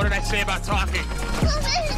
What did I say about talking?